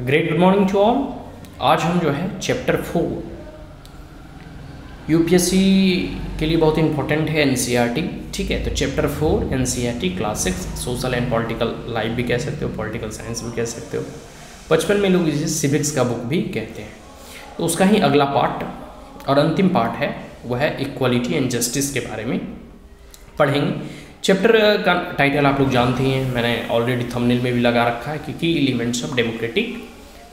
Great good morning to all आज हम जो है चैप्टर फोर यूपीएससी के लिए बहुत इंपॉर्टेंट है एनसीईआरटी ठीक है? तो chapter four NCERT class six social and political life भी कह सकते हो पॉलिटिकल साइंस भी कह सकते हो। बचपन में लोग इसे सिविक्स का बुक भी कहते हैं। तो उसका ही अगला पार्ट और अंतिम पार्ट है, वह है इक्वालिटी एंड जस्टिस के बारे में। पढ़ेंगे। चैप्टर का टाइटल आप लोग जानते हैं। मैंने ऑलरेडी थंबनेल में भी लगा रखा है कि की एलिमेंट्स ऑफ़ डेमोक्रेटिक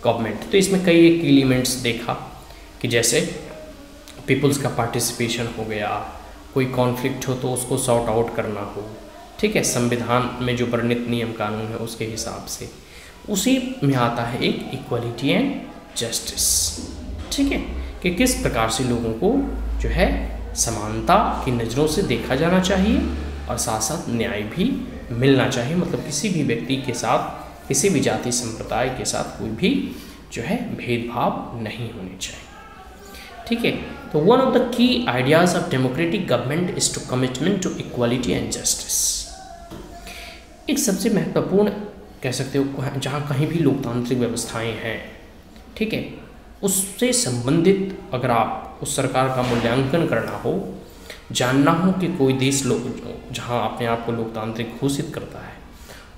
गवर्नमेंट तो इसमें कई एक एलिमेंट्स देखा कि जैसे पीपल्स का पार्टिसिपेशन हो गया, कोई कॉन्फ्लिक्ट हो तो उसको सॉर्ट आउट करना हो। ठीक है, संविधान में जो वर्णित नियम कानून है उसके हिसाब से। उसी में आता है एक इक्वलिटी एंड जस्टिस ठीक है, कि किस प्रकार से लोगों को जो है समानता की नज़रों से देखा जाना चाहिए और साथ साथ न्याय भी मिलना चाहिए। मतलब किसी भी व्यक्ति के साथ, किसी भी जाति संप्रदाय के साथ कोई भी जो है भेदभाव नहीं होने चाहिए। ठीक है? तो one of the key ideas of democratic government is to commitment to equality and justice एक सबसे महत्वपूर्ण कह सकते हो जहाँ कहीं भी लोकतांत्रिक व्यवस्थाएँ हैं, ठीक है? उससे संबंधित अगर आप, उस सरकार का मूल्यांकन करना हो जानना हो कि कोई देश लोग जहाँ अपने आप को लोकतांत्रिक घोषित करता है,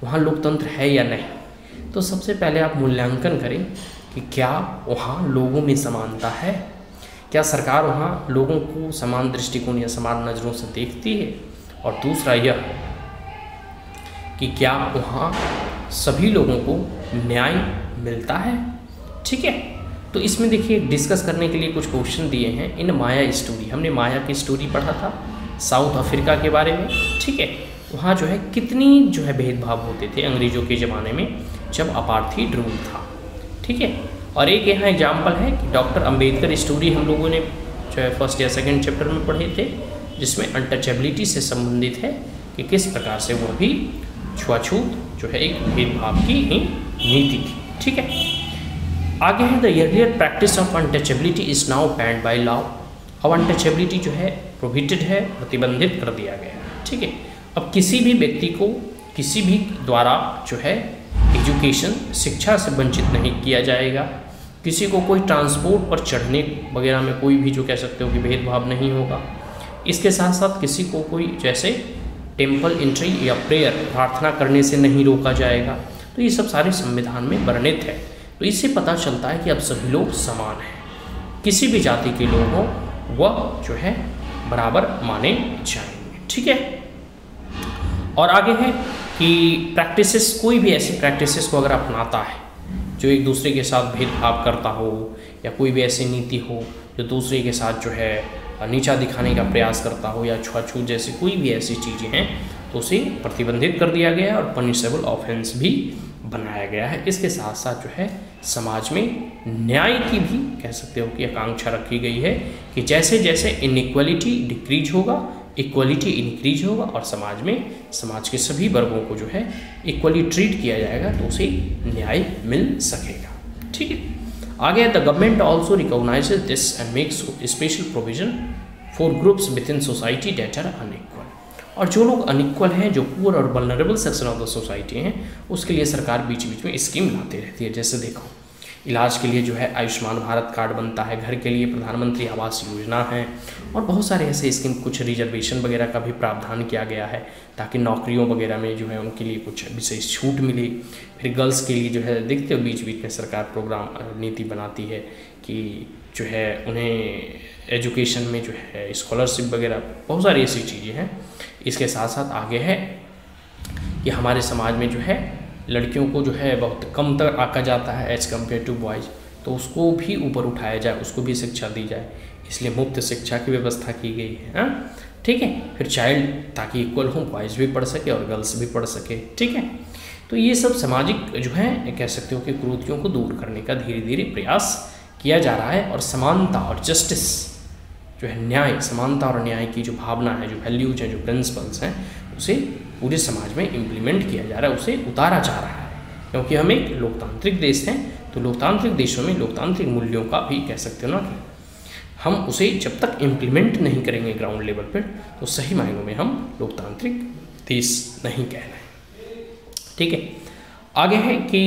वहाँ लोकतंत्र है या नहीं? तो सबसे पहले आप मूल्यांकन करें कि क्या वहाँ लोगों में समानता है? क्या सरकार वहाँ लोगों को समान दृष्टिकोण या समान नज़रों से देखती है? और दूसरा यह कि क्या वहाँ सभी लोगों को न्याय मिलता है? ठीक है? तो इसमें देखिए डिस्कस करने के लिए कुछ क्वेश्चन दिए हैं इन माया स्टोरी हमने माया की स्टोरी पढ़ा था साउथ अफ्रीका के बारे में, ठीक है? वहाँ जो है कितनी जो है भेदभाव होते थे अंग्रेज़ों के ज़माने में, जब अपार्थी रूल था, ठीक है? और एक यहाँ एग्ज़ाम्पल है कि डॉक्टर अंबेडकर स्टोरी हम लोगों ने जो है फ़र्स्ट या सेकेंड चैप्टर में पढ़े थे, जिसमें अनटचेबिलिटी से संबंधित है कि किस प्रकार से वो भी छुआछूत जो है एक भेदभाव की ही नीति थी, ठीक है? आगे है the earlier practice of untouchability is now banned by law अब अनटचेबिलिटी जो है प्रोहिबिटेड है, प्रतिबंधित कर दिया गया है, ठीक है? अब किसी भी व्यक्ति को किसी भी द्वारा जो है एजुकेशन शिक्षा से वंचित नहीं किया जाएगा। किसी को कोई ट्रांसपोर्ट पर चढ़ने वगैरह में कोई भी जो कह सकते हो कि भेदभाव नहीं होगा। इसके साथ साथ किसी को कोई जैसे टेंपल एंट्री या प्रेयर प्रार्थना करने से नहीं रोका जाएगा। तो ये सब सारे संविधान में वर्णित है। तो इससे पता चलता है कि अब सभी लोग समान हैं। किसी भी जाति के लोग हों वह जो है बराबर माने जाएँगे। ठीक है? और आगे है कि प्रैक्टिसेस कोई भी ऐसी प्रैक्टिसेस को अगर अपनाता है, जो एक दूसरे के साथ भेदभाव करता हो, या कोई भी ऐसी नीति हो, जो दूसरे के साथ जो है नीचा दिखाने का प्रयास करता हो, या छुआछूत जैसी कोई भी ऐसी चीज़ें हैं तो उसे प्रतिबंधित कर दिया गया है और पनिशेबल ऑफेंस भी बनाया गया है। इसके साथ साथ जो है समाज में न्याय की भी कह सकते हो कि आकांक्षा रखी गई है कि जैसे जैसे इनक्वलिटी डिक्रीज होगा इक्वलिटी इंक्रीज होगा और समाज में, समाज के सभी वर्गों को जो है इक्वली ट्रीट किया जाएगा तो उसे न्याय मिल सकेगा। ठीक है? आगे the government also recognize this and makes special provision for groups within society that are unequal और जो लोग अनइक्वल हैं, जो पुअर और vulnerable section of the society हैं, उसके लिए सरकार बीच बीच में स्कीम लाती रहती है। जैसे देखो, इलाज के लिए जो है आयुष्मान भारत कार्ड बनता है, घर के लिए प्रधानमंत्री आवास योजना है और बहुत सारे ऐसे स्कीम, कुछ रिजर्वेशन वगैरह का भी प्रावधान किया गया है ताकि नौकरियों वगैरह में जो है उनके लिए कुछ विशेष छूट मिले। फिर गर्ल्स के लिए जो है, देखते हो बीच बीच में सरकार प्रोग्राम नीति बनाती है कि जो है उन्हें एजुकेशन में जो है स्कॉलरशिप वगैरह, बहुत सारी ऐसी चीज़ें हैं। इसके साथ साथ आगे है कि हमारे समाज में जो है, लड़कियों को जो है बहुत कम तक आका जाता है एज कंपेयर टू बॉयज़ तो उसको भी ऊपर उठाया जाए, उसको भी शिक्षा दी जाए। इसलिए मुफ़्त शिक्षा की व्यवस्था की गई है हाँ? ठीक है? फिर चाइल्ड ताकि इक्वल हो बॉयज़ भी पढ़ सके और गर्ल्स भी पढ़ सके, ठीक है? तो ये सब सामाजिक जो है, कह सकते हो कि क्रूतियों को दूर करने का धीरे धीरे प्रयास किया जा रहा है और समानता और जस्टिस जो है न्याय, समानता और न्याय की जो भावना है, जो वैल्यूज़ हैं, जो प्रिंसिपल्स हैं, उसे पूरे समाज में इम्प्लीमेंट किया जा रहा है, उसे उतारा जा रहा है। क्योंकि हम एक लोकतांत्रिक देश हैं तो लोकतांत्रिक देशों में लोकतांत्रिक मूल्यों का भी कह सकते हो ना कि हम उसे जब तक इम्प्लीमेंट नहीं करेंगे ग्राउंड लेवल पर तो सही मायनों में हम लोकतांत्रिक देश नहीं कह रहे ठीक है? आगे है कि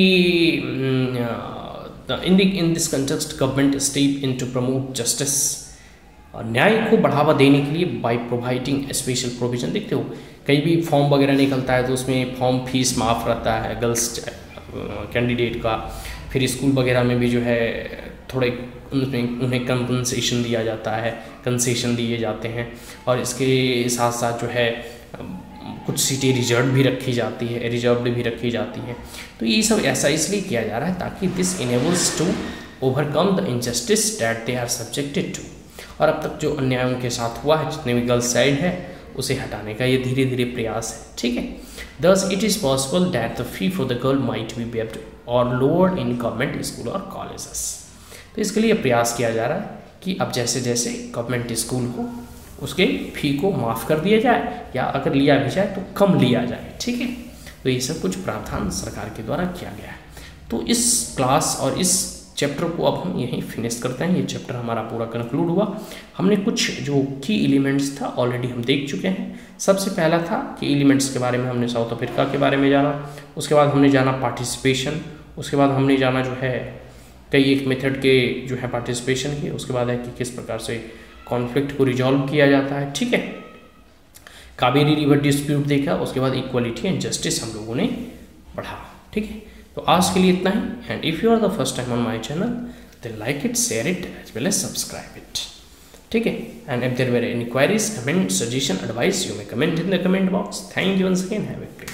in this context government step in to promote justice न्याय को बढ़ावा देने के लिए बाय प्रोवाइडिंग स्पेशल प्रोविज़न देखते हो, कहीं भी फॉर्म वगैरह निकलता है तो उसमें फॉर्म फ़ीस माफ़ रहता है गर्ल्स कैंडिडेट का। फिर स्कूल वगैरह में भी जो है, थोड़े उनमें, उन्हें कंपनसेशन दिया जाता है कंसेशन दिए जाते हैं। और इसके साथ साथ जो है, कुछ सीटें रिज़र्व भी रखी जाती है रिज़र्व भी रखी जाती है। तो ये सब ऐसा इसलिए किया जा रहा है ताकि this enables to overcome the injustice that they are subjected to और अब तक जो अन्याय उनके साथ हुआ है, जितने भी गर्ल्स साइड है, उसे हटाने का ये धीरे धीरे प्रयास है, ठीक है? Thus it is possible that the fee for the girl might be waived और लोअर इन गवर्नमेंट स्कूल और कॉलेजेस तो इसके लिए प्रयास किया जा रहा है कि अब जैसे जैसे गवर्नमेंट स्कूल हो उसके फ़ी को माफ़ कर दिया जाए या अगर लिया भी जाए तो कम लिया जाए, ठीक है? तो ये सब कुछ प्रावधान सरकार के द्वारा किया गया है। तो इस क्लास और इस चैप्टर को अब हम यहीं फिनिश करते हैं। ये चैप्टर हमारा पूरा कंक्लूड हुआ। हमने कुछ जो की एलिमेंट्स था ऑलरेडी हम देख चुके हैं। सबसे पहला था कि एलिमेंट्स के बारे में हमने साउथ अफ्रीका के बारे में जाना। उसके बाद हमने जाना पार्टिसिपेशन उसके बाद हमने जाना जो है, कई एक मेथड के जो है पार्टिसिपेशन के। उसके बाद है कि किस प्रकार से कॉन्फ्लिक्ट को रिजॉल्व किया जाता है। ठीक है? कावेरी रिवर डिस्प्यूट देखा, उसके बाद इक्वलिटी एंड जस्टिस हम लोगों ने पढ़ा ठीक है? तो आज के लिए इतना ही and if you are the first time on my channel they like it share it as well as subscribe it ठीक है? And if there were any queries comment suggestion advice you may comment in the comment box thank you once again have a great